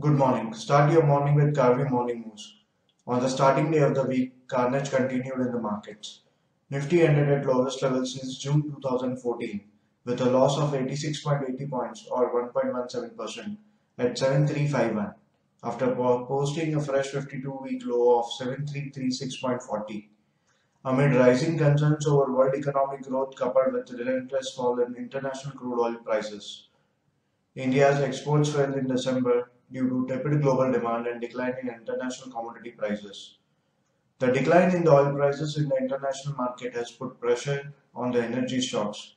Good morning. Start your morning with Karvy Morning News. On the starting day of the week, carnage continued in the markets. Nifty ended at lowest level since June 2014 with a loss of 86.80 points or 1.17% at 7351 after posting a fresh 52-week low of 7336.40. Amid rising concerns over world economic growth coupled with relentless fall in international crude oil prices, India's exports fell in December due to tepid global demand and decline in international commodity prices. The decline in the oil prices in the international market has put pressure on the energy stocks.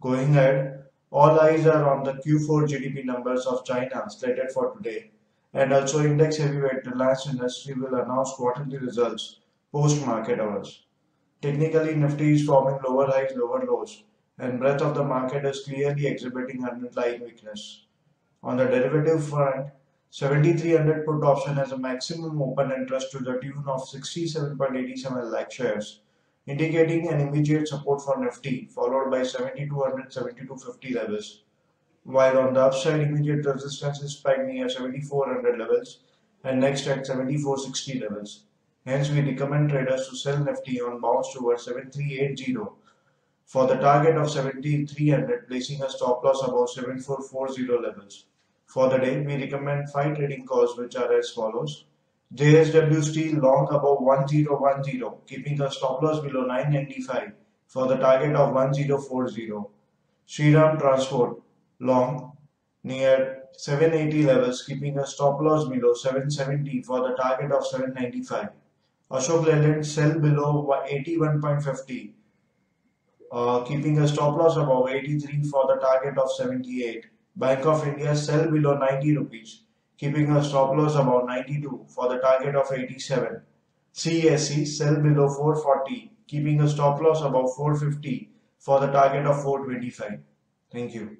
Going ahead, all eyes are on the Q4 GDP numbers of China slated for today, and also index heavyweight Reliance Industry will announce quarterly results post market hours. Technically, Nifty is forming lower highs, lower lows, and breadth of the market is clearly exhibiting underlying weakness. On the derivative front, 7300 put option has a maximum open interest to the tune of 67.87 lakh shares, indicating an immediate support for Nifty, followed by 7200 7250 levels. While on the upside, immediate resistance is pegged near 7400 levels and next at 7460 levels. Hence, we recommend traders to sell Nifty on bounce towards 7380 for the target of 7300, placing a stop loss above 7440 levels. For the day, we recommend 5 trading calls which are as follows. JSW Steel long above 1010, keeping a stop loss below 995 for the target of 1040. Shriram Transport long near 780 levels, keeping a stop loss below 770 for the target of 795. Ashok Leyland sell below 81.50, uh, keeping a stop loss above 83 for the target of 78. Bank of India sell below 90 rupees, keeping a stop loss about 92 for the target of 87. CSE sell below 440, keeping a stop loss about 450 for the target of 425. Thank you.